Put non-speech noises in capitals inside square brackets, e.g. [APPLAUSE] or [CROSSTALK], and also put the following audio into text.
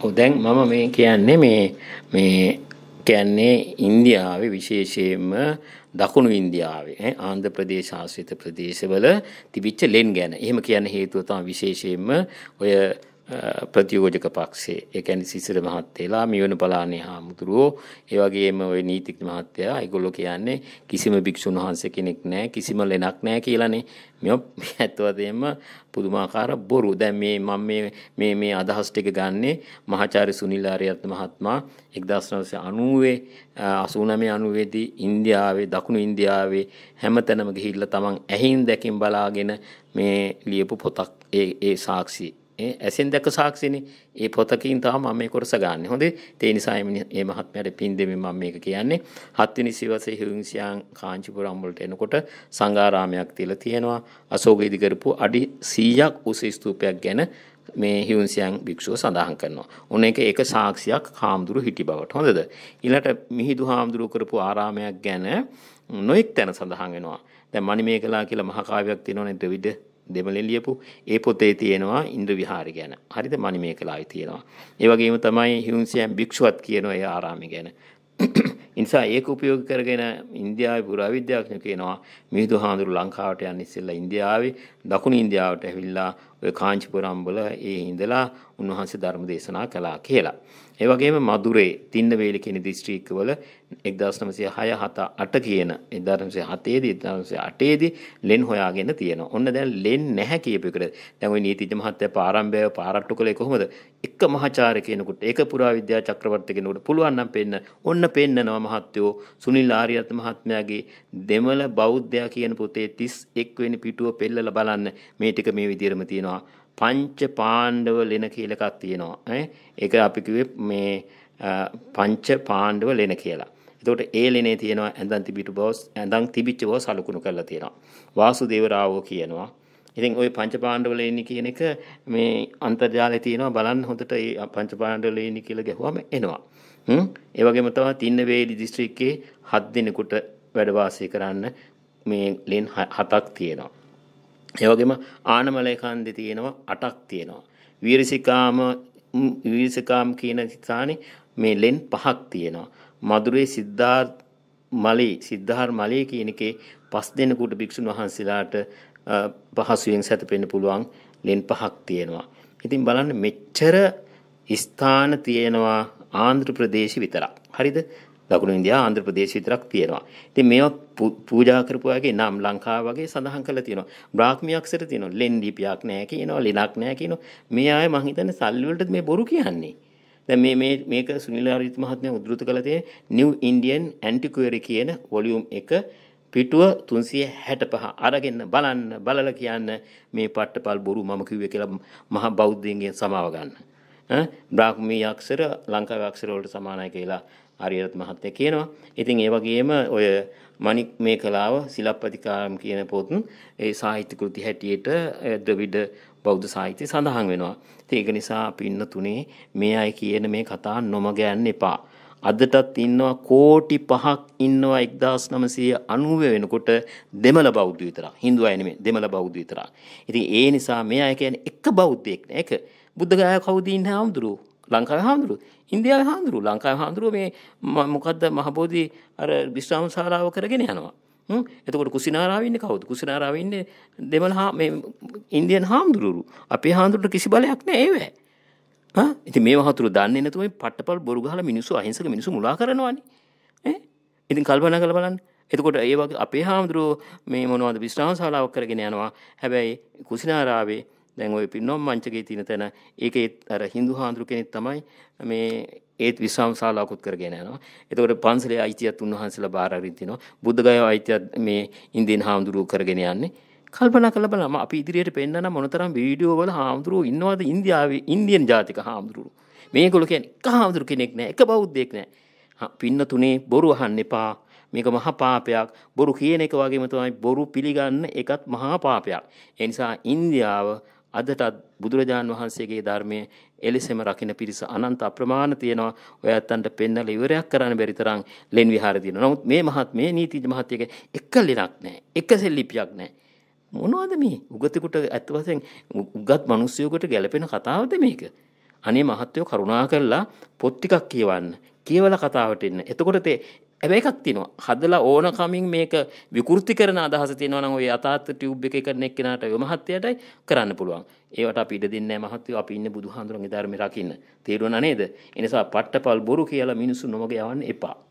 ඔව් දැන් මම මේ කියන්නේ මේ මේ කියන්නේ ඉන්දියාවේ විශේෂයෙන්ම දකුණු ඉන්දියාවේ ආන්ධ්‍ර ප්‍රදේශ ආශ්‍රිත ප්‍රදේශවල තිබිච්ච ලෙන් ගැන. එහෙම කියන්න හේතුව තමයි විශේෂයෙන්ම ඔය ප්‍රතියෝජක පක්ෂේ ඒ කියන්නේ සිසිර මහත්තයලා මියවන පලානේ හාමුදුරුවෝ. ඒ වගේම ওই නීතිඥ මහත්තයා ඒගොල්ලෝ කියන්නේ කිසිම භික්ෂුන් වහන්සේ කෙනෙක් නැහැ කිසිම ලෙනක් නැහැ කියලානේ. මේ ඇත්ත වශයෙන්ම පුදුමාකාර බොරු. දැන් මේ මම මේ මේ මේ අදහස් ටික ගන්නෙ මහාචාර්ය සුනිල් ආරියත්න මහත්මයා 1990 89 90 දී ඉන්දියාවේ දකුණු ඉන්දියාවේ හැමතැනම ගිහිල්ලා තමන් ඇහින් දැකින් බලාගෙන මේ ලියපු පොතක් ඒ ඒ සාක්ෂි ඇසෙන් දැක සාක්ෂිනේ ඒ පොතකින් තමයි මම මේ කොටස ගන්න. හොඳේ. ඒ නිසා මේ මහත්මයාට පින් දෙමින් මම මේක කියන්නේ. හත්වෙනි සිවසේ හිංසියාන් කාංචිපුරම් වලට එනකොට සංඝාරාමයක් තියලා තියෙනවා. අශෝක ඉදි කරපු අඩි 100ක් උස ස්තූපයක් ගැන මේ හිවන්සියන් භික්ෂුව සඳහන් කරනවා. උන එක එක සාක්ෂියක් හාමුදුරු හිටි බවට. හොඳද? ඊළඟට මිහිඳු හාමුදුරු කරපු ආරාමයක් ගැන නොඑක් තැන සඳහන් වෙනවා. දැන් මණිමේකලා කියලා මහා කාව්‍යයක් තියෙනවනේ ද්‍රවිඩ දෙමළෙන් ලියපු ඒ පොතේ තියෙනවා ඉන්ද්‍ර විහාරය ගැන. හරිද? මණිමේකලාවේ තියෙනවා. ඒ වගේම තමයි හිවුන්සියන් භික්ෂුවත් කියනවා ඒ ආරාමය ගැන. [COUGHS] ඉනිසා ඒක උපයෝග කරගෙන ඉන්දියාවේ පුරාවිද්‍යාඥයෝ කියනවා මිහිඳු හාමුදුරු ලංකාවට යන්න ඉස්සෙල්ලා ඉන්දියාවේ දකුණු ඉන්දියාවට ඇවිල්ලා ඔය කාංචිපුරම් වල ඒ ඉඳලා උන්වහන්සේ ධර්ම දේශනා කළා කියලා. ඒ වගේම මදුරේ තින්නවේලි කියන දිස්ත්‍රික්කවල 1906 7 8 කියන 1907 දී 1908 දී ලෙන් හොයාගෙන තියෙනවා. ඔන්න දැන් ලෙන් නැහැ කියපු එකට. දැන් ওই නීතිඥ මහත්තයා පාරම්භයව පාරට්ටු කළේ කොහොමද? එක මහාචාර්ය කෙනෙකුට ඒක පුරාවිද්‍යා චක්‍රවර්ති කෙනෙකුට පුළුවන් නම් පෙන්න. ඔන්න පෙන්නනවා මහත්තයෝ සුනිල් ආරියත් මහත්මයාගේ දෙමළ බෞද්ධයා කියන පොතේ 31 වෙනි පිටුව පෙන්නලා බලන්න. මේ ටික මේ විදිහටම තියෙනවා. පංච පාණ්ඩව ලෙන කියලා එකක් තියෙනවා. ඈ ඒක අපි කිව්වේ මේ පංච පාණ්ඩව ලෙන කියලා. එතකොට ඒ ලෙනේ තියෙනවා ඇඳන් තිබිට බව ඇඳන් තිබිච්ච බව සලකුණු කරලා තියෙනවා. වාසුදේව රාවෝ කියනවා. ඉතින් ওই පංච පාණ්ඩව ලේනි කියන එක මේ අන්තර්ජාලයේ තියෙනවා බලන්න හොඳට ඒ පංච පාණ්ඩව ලේනි කියලා ගැහුවම එනවා. හ්ම් ඒ වගේම තමයි තින්නවේලි දිස්ත්‍රික්කයේ හත් දිනකට වැඩ වාසය කරන්න මේ ලෙන් හතක් තියෙනවා. ඒ වගේම ආනමලය කන්දේ තියෙනවා 8ක් තියෙනවා. වීරසිකාම වීරසිකාම් කියන ස්ථානේ මේ ලෙන් පහක් තියෙනවා. මధుරේ සිද්ධාර්ථ මලී සිද්ධාර් මලී කියන එකේ පස් දෙනෙකුට භික්ෂුන් වහන්සේලාට පහසුවෙන් සැතපෙන්න පුළුවන් ලෙන් පහක් තියෙනවා. ඉතින් බලන්න මෙච්චර ස්ථාන තියෙනවා ආන්ධ්‍ර ප්‍රදේශ විතරක්. හරිද? දකුණු ඉන්දියා ආන්ධ්‍ර ප්‍රදේශ විතරක් තියෙනවා. ඉතින් මේවා පූජා කරපු වගේ නම් ලංකාව වගේ සඳහන් කරලා තියෙනවා. බ්‍රාහ්මී අක්ෂර තියෙනවා. ලෙන් ලිපියක් නැහැ කියනවා. ලිනක් නැහැ කියනවා. මේ ආයේ මං හිතන්නේ සල්ලි වලට මේ බොරු කියන්නේ. දැන් මේ මේ මේක සුනිල් ආරිත් මහත්මයා උද්දෘත කළ තියෙන New Indian Antiquary කියන වොලියුම් 1 පිටුව 365 අරගෙන බලන්න බලලා කියන්න මේ පට්ටපල් බොරු මම කිව්වේ කියලා මහා බෞද්ධයන්ගෙන් සමාව ගන්න. ඈ බ්‍රාහ්මී අක්ෂර ලංකාවේ අක්ෂර වලට සමානයි කියලා ආරියරත් මහත්තයා කියනවා. ඉතින් ඒ වගේම ඔය මණික් මේකලාව සිලප්පතිකාම් කියන පොත් ඒ සාහිත්‍ය කෘති හැටියට ද්‍රවිඩ බෞද්ධ සාහිත්‍ය සඳහන් වෙනවා. ඒක නිසා අපි ඉන්න තුනේ මේ අය කියන මේ කතා නොමග යන්න එපා. අදටත් ඉන්නවා කෝටි පහක් ඉන්නවා 1990 වෙනකොට දෙමළ බෞද්ධ විතරක්. හින්දු අය නෙමෙයි දෙමළ බෞද්ධ විතරක්. ඉතින් ඒ නිසා මේ අය කියන්නේ එක බෞද්ධයෙක් නේ. ඒක බුද්ධ ගායක කවුද ඉන්නේ හාමුදුරුවෝ? ලංකාවේ හාමුදුරුවෝ. ඉන්දියාවේ හාමුදුරුවෝ. ලංකාවේ හාමුදුරුවෝ මේ මොකද්ද මහබෝධි අර විශ්‍රාම ශාලාව කරගෙන යනවා. හ්ම් එතකොට කුසිනාරාවේ ඉන්නේ කවුද? කුසිනාරාවේ ඉන්නේ දෙමළ හා මේ ඉන්දියන් හාමුදුරුවෝ. අපේ හාමුදුරුවෝ කිසි බලයක් නැහැ ඒවැ. හා ඉතින් මේ වහතුරු දන්නේ නැතුව මේ පට්ටපල් බොරු ගහලා මිනිස්සු අහිංසක මිනිස්සු මුලා කරනවානේ. ඈ ඉතින් කල්පනා කරලා බලන්න. එතකොට ඒ වගේ අපේ හාමුදුරුවෝ මේ මොනවද විශ්‍රාම ශාලාවක් කරගෙන යනවා. හැබැයි කුසිනාරාවේ දැන් ওই පින්නම් මංචකේ තියෙන තැන ඒකේ අර හින්දු හාමුදුරු කෙනෙක් තමයි මේ ඒත් විශ්‍රාම ශාලාවකුත් කරගෙන යනවා. එතකොට පන්සලේ අයිතියත් උන්වහන්සේලා බාර අරින් තිනවා. බුද්ධගයාව අයිතියත් මේ ඉන්දියන් හාමුදුරුවෝ කරගෙන යන්නේ. කල්පනා කරලා බලන්න අපි ඉදිරියට පෙන්නන මොනතරම් වීඩියෝ වල හාමුදුරුවෝ ඉන්නවද ඉන්දියාවේ ඉන්දියන් ජාතික හාමුදුරුවෝ. මේගොල්ලෝ කියන්නේ එක හාමුදුරු කෙනෙක් නෑ, එක බෞද්ධයෙක් නෑ. පින්න තුනේ බොරු අහන්න එපා. මේක මහා පාපයක්. බොරු කියන එක වගේම තමයි බොරු පිළිගන්න එකත් මහා පාපයක්. ඒ නිසා ඉන්දියාව අදටත් බුදුරජාණන් වහන්සේගේ ධර්මය එලෙසම රකින්න පිරිස අනන්ත අප්‍රමාණ තියෙනවා. ඔය ඇත්තන්ට පෙන්නලා ඉවරයක් කරන්න බැරි තරම් ලෙන් විහාර තියෙනවා. නමුත් මේ මහත් මේ නීතිජ මහත්යක එක ලෙනක් නැහැ. එක සෙල්ලිපියක් නැහැ. මොනවද මේ? උගතෙකුට ඇත්ත වශයෙන් උගත් මිනිස්සුයෙකුට ගැළපෙන කතාවද මේක? අනේ මහත්තයෝ කරුණා කරලා පොත් ටිකක් කියවන්න. කියවලා කතාවට එන්න. එතකොට තේ හැබැයි එකක් තියෙනවා. හදලා ඕන කමින් මේක විකෘති කරන අදහස තියෙනවා නම් ඔය යථාර්ථ ටියුබ් එකේ කරන එක්කෙනාට ඔය මහත්තයටයි කරන්න පුළුවන්. ඒවට අපි ඉඩ දෙන්නේ නැහැ මහත්තයෝ. අපි ඉන්නේ බුදුහාඳුරන්ගේ ධර්මේ රකින්න. තේරුණා නේද? ඒ නිසා පට්ටපල් බොරු කියලා මිනිස්සු නොමග යවන්න එපා.